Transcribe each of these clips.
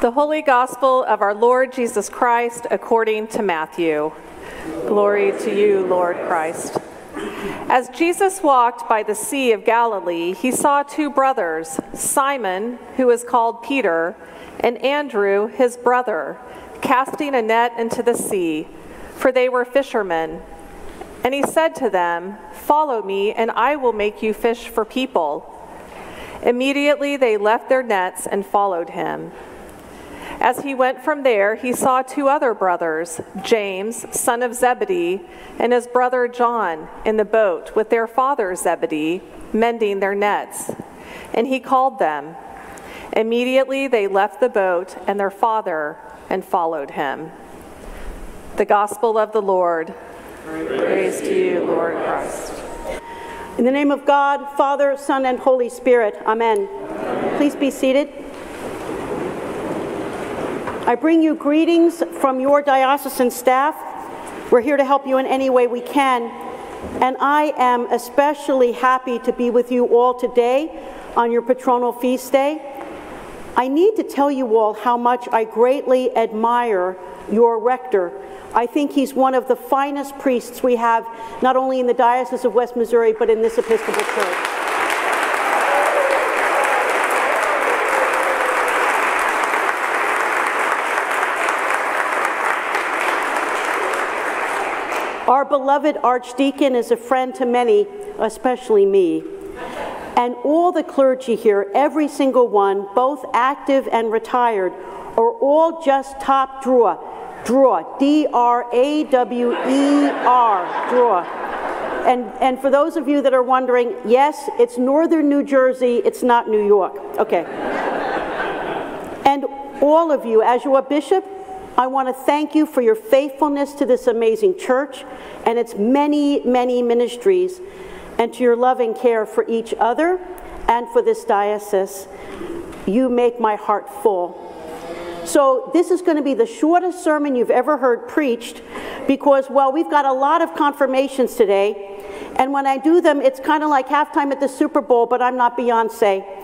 The Holy Gospel of our Lord Jesus Christ according to Matthew. Glory to you, Lord Christ. As Jesus walked by the Sea of Galilee, he saw two brothers, Simon, who is called Peter, and Andrew, his brother, casting a net into the sea, for they were fishermen. And he said to them, Follow me, and I will make you fish for people. Immediately they left their nets and followed him. As he went from there, he saw two other brothers, James, son of Zebedee, and his brother John, in the boat with their father Zebedee, mending their nets. And he called them. Immediately they left the boat and their father and followed him. The Gospel of the Lord. Praise, to you, Lord Christ. In the name of God, Father, Son, and Holy Spirit, Amen. Amen. Please be seated. I bring you greetings from your diocesan staff. We're here to help you in any way we can. And I am especially happy to be with you all today on your patronal feast day. I need to tell you all how much I greatly admire your rector. I think he's one of the finest priests we have, not only in the Diocese of West Missouri, but in this Episcopal Church. Our beloved Archdeacon is a friend to many, especially me. And all the clergy here, every single one, both active and retired, are all just top drawer. Drawer. D R A W E R. Drawer. And, and for those of you that are wondering, yes, it's northern New Jersey, it's not New York. Okay. and all of you, as your bishop, I want to thank you for your faithfulness to this amazing church and its many, many ministries, and to your loving care for each other and for this diocese. You make my heart full. So, this is going to be the shortest sermon you've ever heard preached because, well, we've got a lot of confirmations today. And when I do them, it's kind of like halftime at the Super Bowl, but I'm not Beyonce.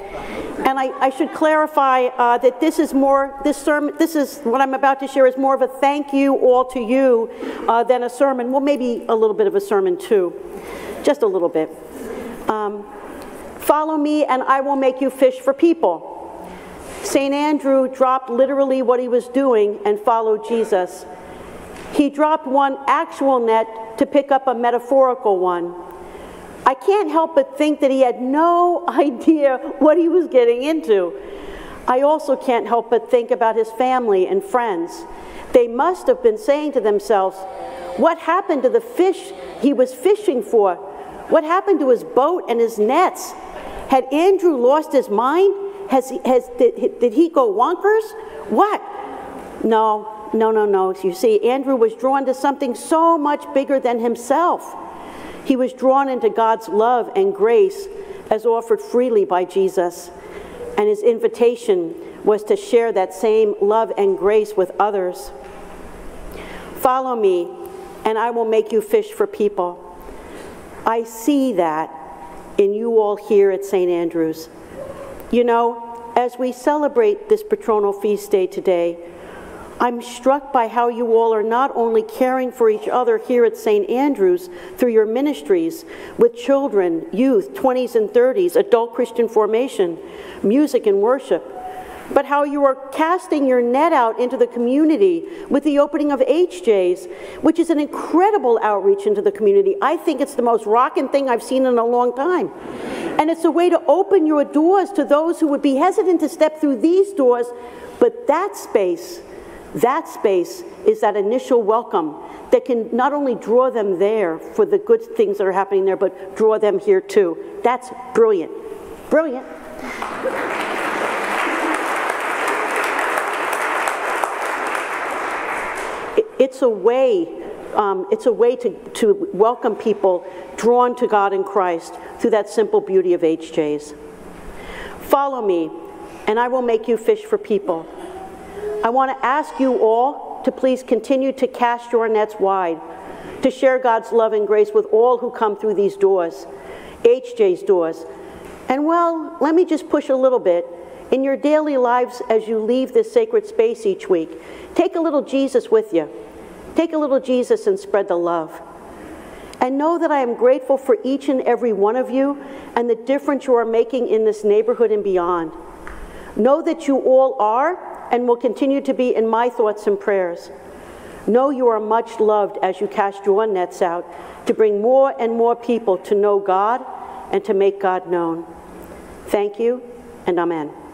And I, I should clarify uh, that this is more, this sermon, this is what I'm about to share is more of a thank you all to you uh, than a sermon. Well, maybe a little bit of a sermon too, just a little bit. Um, Follow me, and I will make you fish for people. St. Andrew dropped literally what he was doing and followed Jesus. He dropped one actual net to pick up a metaphorical one. I can't help but think that he had no idea what he was getting into. I also can't help but think about his family and friends. They must have been saying to themselves, What happened to the fish he was fishing for? What happened to his boat and his nets? Had Andrew lost his mind? Has, has, did, did he go wonkers? What? No, no, no, no. You see, Andrew was drawn to something so much bigger than himself. He was drawn into God's love and grace as offered freely by Jesus. And his invitation was to share that same love and grace with others. Follow me, and I will make you fish for people. I see that in you all here at St. Andrew's. You know, as we celebrate this patronal feast day today, I'm struck by how you all are not only caring for each other here at St. Andrew's through your ministries with children, youth, 20s and 30s, adult Christian formation, music and worship, but how you are casting your net out into the community with the opening of HJs, which is an incredible outreach into the community. I think it's the most rocking thing I've seen in a long time. And it's a way to open your doors to those who would be hesitant to step through these doors, but that space that space is that initial welcome that can not only draw them there for the good things that are happening there, but draw them here too. That's brilliant. Brilliant. It's a way, um, it's a way to, to welcome people drawn to God in Christ through that simple beauty of HJs. Follow me, and I will make you fish for people. I want to ask you all to please continue to cast your nets wide, to share God's love and grace with all who come through these doors, HJ's doors. And well, let me just push a little bit. In your daily lives, as you leave this sacred space each week, take a little Jesus with you. Take a little Jesus and spread the love. And know that I am grateful for each and every one of you and the difference you are making in this neighborhood and beyond. Know that you all are and will continue to be in my thoughts and prayers. Know you are much loved as you cast your nets out to bring more and more people to know God and to make God known. Thank you, and amen.